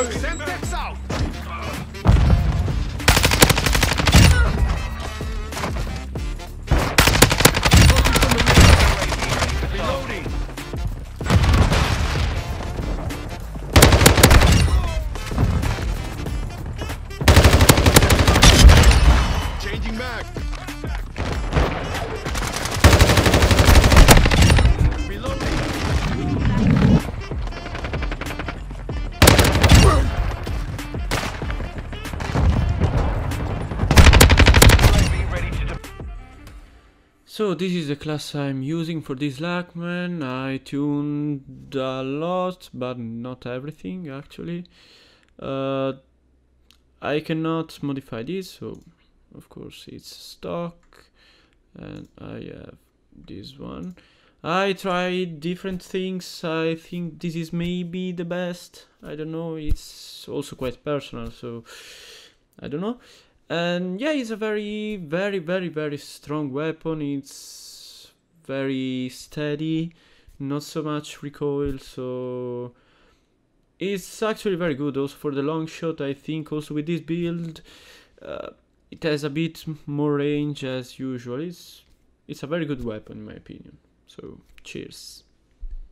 Semtex So this is the class I'm using for this Lachmann. I tuned a lot, but not everything actually. Uh, I cannot modify this, so of course it's stock, and I have this one. I tried different things. I think this is maybe the best. I don't know. It's also quite personal, so I don't know and yeah it's a very very very very strong weapon. It's very steady not so much recoil so it's actually very good. Also for the long shot i think also with this build uh, it has a bit more range as usual. It's it's a very good weapon in my opinion. So cheers